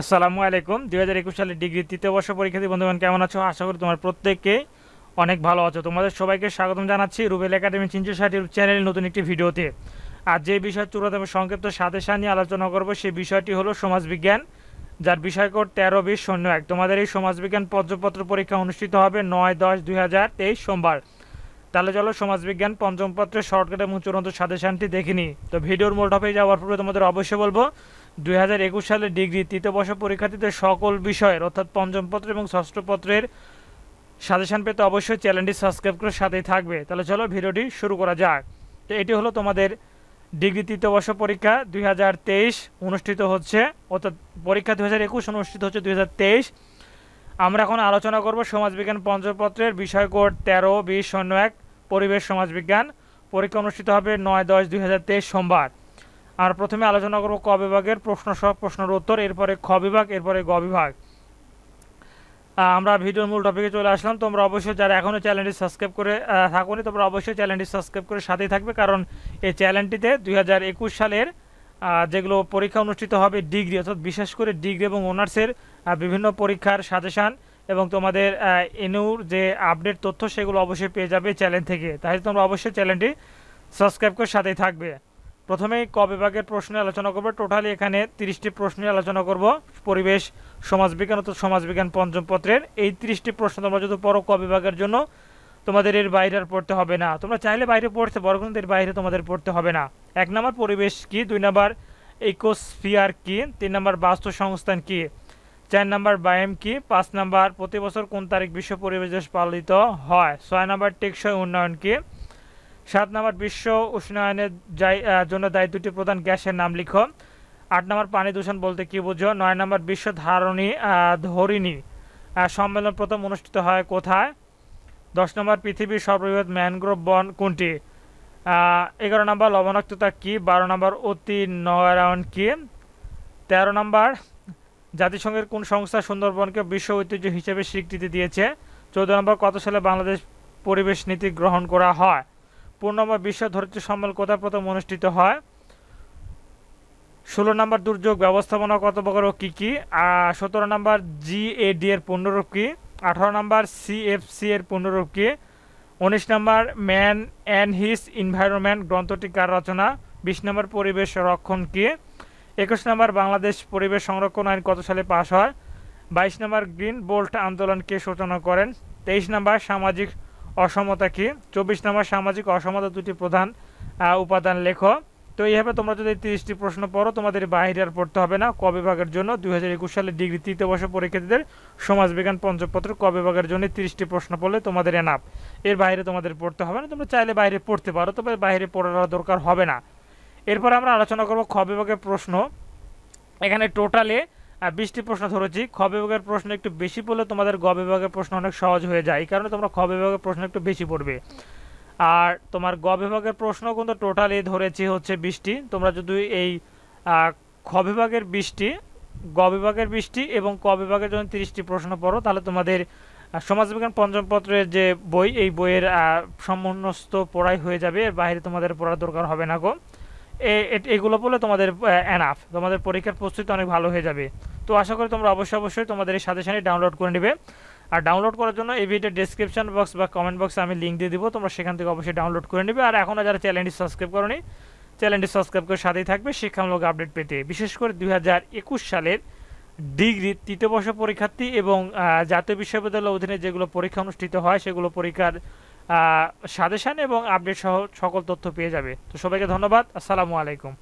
আসসালামু আলাইকুম। দুই হাজার একুশ সালের ডিগ্রি তৃতীয় বর্ষ পরীক্ষার্থী বন্ধুগণ, কেমন আছো? আশা করি তোমার প্রত্যেককে অনেক ভালো আছো। তোমাদের সবাইকে স্বাগতম জানাচ্ছি রুবেল একাডেমি চিঞ্চু ষাট চ্যানেলের নতুন একটি ভিডিওতে। আর যে বিষয় চূড়ান্ত সংক্ষিপ্ত সাথে নিয়ে আলোচনা করব, সেই বিষয়টি হলো সমাজবিজ্ঞান, যার বিষয় কোড তেরো, বিশ, শূন্য এক। তোমাদের এই সমাজবিজ্ঞান পর্যপত্র পরীক্ষা অনুষ্ঠিত হবে নয়, দশ, দুই হাজার তেইশ সোমবার। তাহলে চলো সমাজবিজ্ঞান পঞ্চম পত্রের শর্টকাট এবং চূড়ান্ত সাজেশনটি দেখিনি তো ভিডিওর মূল টপিকে যাওয়ার পূর্বে তোমাদের অবশ্যই বলব দুই সালের ডিগ্রি তৃতীয় বর্ষ পরীক্ষার্থীদের সকল বিষয়ের, অর্থাৎ পঞ্চম পত্র এবং ষষ্ঠ পত্রের সাজেশন পেতে অবশ্যই চ্যানেলটি সাবস্ক্রাইব করে সাথেই থাকবে। তাহলে চলো ভিডিওটি শুরু করা যাক। তো এটি হলো তোমাদের ডিগ্রি তৃতীয় বর্ষ পরীক্ষা দুই হাজার তেইশ অনুষ্ঠিত হচ্ছে, অর্থাৎ পরীক্ষা দুই হাজার একুশ অনুষ্ঠিত হচ্ছে দুই হাজার তেইশ। আমরা এখন আলোচনা করব সমাজবিজ্ঞান পঞ্চপত্রের বিষয় কোড তেরো বিশ শূন্য, এক, পরিবেশ, সমাজবিজ্ঞান। পরীক্ষা অনুষ্ঠিত হবে নয় দশ দুই সোমবার। আর প্রথমে আলোচনা করব ক বিভাগের প্রশ্ন সহ প্রশ্নের উত্তর, এরপরে খ বিভাগ, এরপরে গ বিভাগ। আমরা ভিডিওর মূল টপিকে চলে আসলাম। তোমরা অবশ্যই যারা এখনও চ্যানেলটি সাবস্ক্রাইব করে থাকুনি, তোমরা অবশ্যই চ্যানেলটি সাবস্ক্রাইব করে সাথেই থাকবে। কারণ এই চ্যানেলটিতে দুই হাজার একুশ সালের যেগুলো পরীক্ষা অনুষ্ঠিত হবে ডিগ্রি, অর্থাৎ বিশেষ করে ডিগ্রি এবং অনার্সের বিভিন্ন পরীক্ষার সাজেশান এবং তোমাদের এনুর যে আপডেট তথ্য সেগুলো অবশ্যই পেয়ে যাবে চ্যানেল থেকে। তাই তোমরা অবশ্যই চ্যানেলটি সাবস্ক্রাইব করে সাথেই থাকবে। প্রথমেই ক বিভাগের প্রশ্ন আলোচনা করব। টোটালি এখানে তিরিশটি প্রশ্ন আলোচনা করব। পরিবেশ, সমাজবিজ্ঞান অর্থাৎ সমাজবিজ্ঞান পঞ্চম পত্রের। এই তিরিশটি প্রশ্ন তোমরা যদি পড়ো ক বিভাগের জন্য, তোমাদের এর বাইরে আর পড়তে হবে না। তোমরা চাইলে বাইরে পড়তে পারো, কিন্তু এর বাইরে তোমাদের পড়তে হবে না। এক নম্বর, পরিবেশ কি? দুই নম্বর, ইকোস্ফিয়ার কি? তিন নম্বর বাস্তু সংস্থান কি? চার নম্বর, বায়াম কি? পাঁচ নম্বর, প্রতি বছর কোন তারিখ বিশ্ব পরিবেশ পালিত হয়? ছয় নম্বর, টেকসই উন্নয়ন কি? সাত নম্বর বিশ্ব উষ্ণায়নের জন্য দায়ী দুটি প্রধান গ্যাসের নাম লিখো। আট নম্বর পানি দূষণ বলতে কি বুঝো? নয় নম্বর বিশ্ব ধারণী ধরিণী। সম্মেলন প্রথম অনুষ্ঠিত হয় কোথায়? দশ নম্বর পৃথিবীর সর্ববৃহৎ ম্যানগ্রোভ বন কোনটি? এগারো নম্বর লবণাক্ততা কি? বারো নম্বর অতি নয়রায়ণ কি? তেরো নম্বর জাতিসংঘের কোন সংস্থা সুন্দরবনকে বিশ্ব ঐতিহ্য হিসেবে স্বীকৃতি দিয়েছে? চৌদ্দ নম্বর কত সালে বাংলাদেশ পরিবেশ নীতি গ্রহণ করা হয়? পনেরো নম্বর বিশ্ব ধরিত্রী সম্মেলন কোথায় প্রথম অনুষ্ঠিত হয়? ষোলো নম্বর দুর্যোগ ব্যবস্থাপনা কত প্রকার ও কী? কী সতেরো নম্বর জিএডি এর পূর্ণরূপ কী? আঠারো নম্বর সিএফসি এর পূর্ণরূপ কী? উনিশ নম্বর ম্যান অ্যান্ড হিস এনভায়রনমেন্ট গ্রন্থটি কার রচনা? বিশ নম্বর পরিবেশ রক্ষণ কী? একুশ নম্বর বাংলাদেশ পরিবেশ সংরক্ষণ আইন কত সালে পাশ হয়? বাইশ নম্বর গ্রিন বোল্ট আন্দোলনকে সূচনা করেন? তেইশ নম্বর সামাজিক অসমতা কি? চব্বিশ নম্বর সামাজিক অসমতা দুটি প্রধান উপাদান লেখো। তো এইভাবে তোমরা যদি তিরিশটি প্রশ্ন পড়ো, তোমাদের বাইরে আর পড়তে হবে না। ক বিভাগের জন্য দুই হাজার একুশ সালে ডিগ্রি তৃতীয় বর্ষ পরীক্ষার্থীদের সমাজবিজ্ঞান পঞ্চপত্র, ক বিভাগের জন্য তিরিশটি প্রশ্ন পড়লে তোমাদের এনাপ এর বাইরে তোমাদের পড়তে হবে না। তোমরা চাইলে বাইরে পড়তে পারো, তবে বাইরে পড়ার দরকার হবে না। এরপর আমরা আলোচনা করব খ বিভাগের প্রশ্ন। এখানে টোটালে বিশটি প্রশ্ন ধরেছি। খ বিভাগের প্রশ্ন একটু বেশি পড়লে তোমাদের গ বিভাগের প্রশ্ন অনেক সহজ হয়ে যায়। এই কারণে তোমরা খ বিভাগের প্রশ্ন একটু বেশি পড়বে। আর তোমার গ বিভাগের প্রশ্ন কিন্তু টোটালি ধরেছি হচ্ছে বৃষ্টি তোমরা যদি এই খ বিভাগের বৃষ্টি গ বিভাগের বৃষ্টি এবং ক বিভাগের জন্য তিরিশটি প্রশ্ন পড়ো, তাহলে তোমাদের সমাজবিজ্ঞান পঞ্চম পত্রের যে বই, এই বইয়ের সমস্ত পড়াই হয়ে যাবে। এর বাইরে তোমাদের পড়ার দরকার হবে না গো। এগুলো বলে তোমাদের এনাফ তোমাদের পরীক্ষার প্রস্তুতি অনেক ভালো হয়ে যাবে। তো আশা করি তোমরা অবশ্যই অবশ্যই তোমাদের এই সাজেশানটি ডাউনলোড করে নেবে। আর ডাউনলোড করার জন্য এই ভিডিও ডিসক্রিপশন বক্স বা কমেন্ট বক্সে আমি লিঙ্ক দিয়ে দিব। তোমরা সেখান থেকে অবশ্যই ডাউনলোড করে নেবে। আর এখনও যারা চ্যানেলটি সাবস্ক্রাইব করনি চ্যানেলটি সাবস্ক্রাইব করে সাথেই থাকবে শিক্ষামূলক আপডেট পেতে। বিশেষ করে দু হাজার একুশ সালের ডিগ্রি তৃতীয় বর্ষ পরীক্ষার্থী এবং জাতীয় বিশ্ববিদ্যালয়ের অধীনে যেগুলো পরীক্ষা অনুষ্ঠিত হয়, সেগুলো পরীক্ষার সাজেশান এবং আপডেট সহ সকল তথ্য পেয়ে যাবে। তো সবাইকে ধন্যবাদ। আসসালামু আলাইকুম।